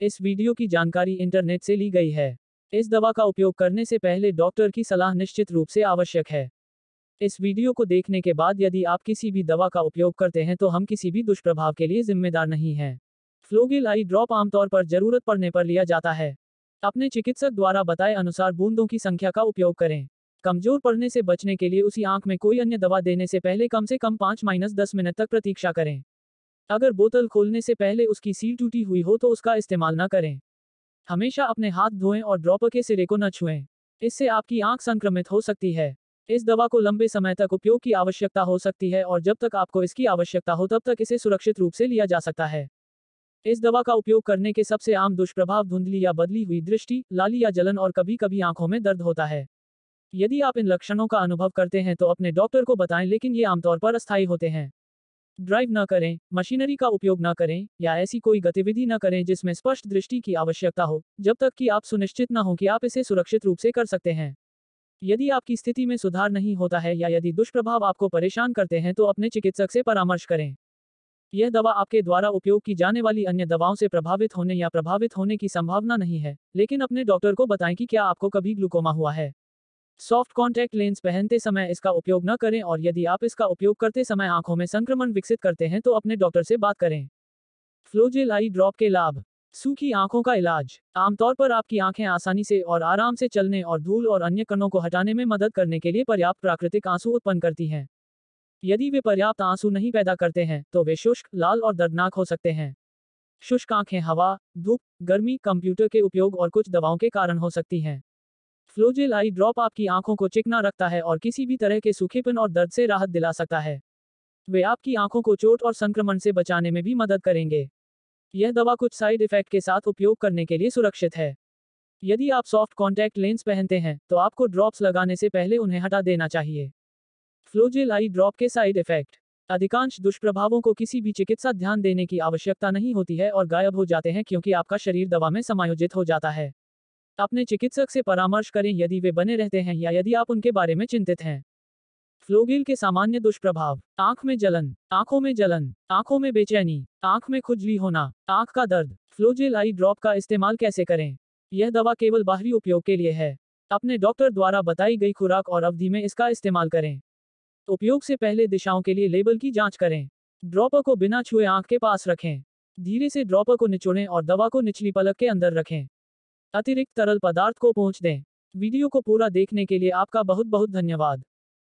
इस वीडियो की जानकारी इंटरनेट से ली गई है। इस दवा का उपयोग करने से पहले डॉक्टर की सलाह निश्चित रूप से आवश्यक है। इस वीडियो को देखने के बाद यदि आप किसी भी दवा का उपयोग करते हैं तो हम किसी भी दुष्प्रभाव के लिए जिम्मेदार नहीं हैं। फ्लोगिल आई ड्रॉप आमतौर पर ज़रूरत पड़ने पर लिया जाता है। अपने चिकित्सक द्वारा बताए अनुसार बूंदों की संख्या का उपयोग करें। कमज़ोर पड़ने से बचने के लिए उसी आँख में कोई अन्य दवा देने से पहले कम से कम पाँच माइनस दस मिनट तक प्रतीक्षा करें। अगर बोतल खोलने से पहले उसकी सील टूटी हुई हो तो उसका इस्तेमाल न करें। हमेशा अपने हाथ धोएँ और ड्रॉपर के सिरे को न छुएँ। इससे आपकी आँख संक्रमित हो सकती है। इस दवा को लंबे समय तक उपयोग की आवश्यकता हो सकती है और जब तक आपको इसकी आवश्यकता हो तब तक इसे सुरक्षित रूप से लिया जा सकता है। इस दवा का उपयोग करने के सबसे आम दुष्प्रभाव धुंधली या बदली हुई दृष्टि, लाली या जलन और कभी कभी आँखों में दर्द होता है। यदि आप इन लक्षणों का अनुभव करते हैं तो अपने डॉक्टर को बताएँ लेकिन ये आमतौर पर अस्थायी होते हैं। ड्राइव न करें, मशीनरी का उपयोग न करें, या ऐसी कोई गतिविधि न करें जिसमें स्पष्ट दृष्टि की आवश्यकता हो, जब तक कि आप सुनिश्चित न हो कि आप इसे सुरक्षित रूप से कर सकते हैं। यदि आपकी स्थिति में सुधार नहीं होता है या यदि दुष्प्रभाव आपको परेशान करते हैं तो अपने चिकित्सक से परामर्श करें। यह दवा आपके द्वारा उपयोग की जाने वाली अन्य दवाओं से प्रभावित होने या प्रभावित होने की संभावना नहीं है, लेकिन अपने डॉक्टर को बताएँ कि क्या आपको कभी ग्लूकोमा हुआ है। सॉफ्ट कॉन्टैक्ट लेंस पहनते समय इसका उपयोग न करें और यदि आप इसका उपयोग करते समय आँखों में संक्रमण विकसित करते हैं तो अपने डॉक्टर से बात करें। फ्लोजेल आई ड्रॉप के लाभ। सूखी आँखों का इलाज। आमतौर पर आपकी आँखें आसानी से और आराम से चलने और धूल और अन्य कणों को हटाने में मदद करने के लिए पर्याप्त प्राकृतिक आँसू उत्पन्न करती हैं। यदि वे पर्याप्त आँसू नहीं पैदा करते हैं तो वे शुष्क, लाल और दर्दनाक हो सकते हैं। शुष्क आँखें, हवा, धूप, गर्मी, कंप्यूटर के उपयोग और कुछ दवाओं के कारण हो सकती हैं। फ्लोजेल आई ड्रॉप आपकी आँखों को चिकना रखता है और किसी भी तरह के सूखेपन और दर्द से राहत दिला सकता है। वे आपकी आँखों को चोट और संक्रमण से बचाने में भी मदद करेंगे। यह दवा कुछ साइड इफ़ेक्ट के साथ उपयोग करने के लिए सुरक्षित है। यदि आप सॉफ्ट कॉन्टैक्ट लेंस पहनते हैं तो आपको ड्रॉप्स लगाने से पहले उन्हें हटा देना चाहिए। फ्लोजेल आई ड्रॉप के साइड इफ़ेक्ट अधिकांश दुष्प्रभावों को किसी भी चिकित्सा ध्यान देने की आवश्यकता नहीं होती है और गायब हो जाते हैं क्योंकि आपका शरीर दवा में समायोजित हो जाता है। अपने चिकित्सक से परामर्श करें यदि वे बने रहते हैं या यदि आप उनके बारे में चिंतित हैं। फ्लोगिल के सामान्य दुष्प्रभाव। आँख में जलन। आँखों में जलन। आँखों में बेचैनी। आँख में खुजली होना। आँख का दर्द। फ्लोजेल आई ड्रॉप का इस्तेमाल कैसे करें? यह दवा केवल बाहरी उपयोग के लिए है। अपने डॉक्टर द्वारा बताई गई खुराक और अवधि में इसका इस्तेमाल करें। उपयोग से पहले दिशाओं के लिए लेबल की जाँच करें। ड्रॉपर को बिना छुए आँख के पास रखें। धीरे से ड्रॉपर को निचोड़ें और दवा को निचली पलक के अंदर रखें। अतिरिक्त तरल पदार्थ को पहुँच दें। वीडियो को पूरा देखने के लिए आपका बहुत बहुत धन्यवाद।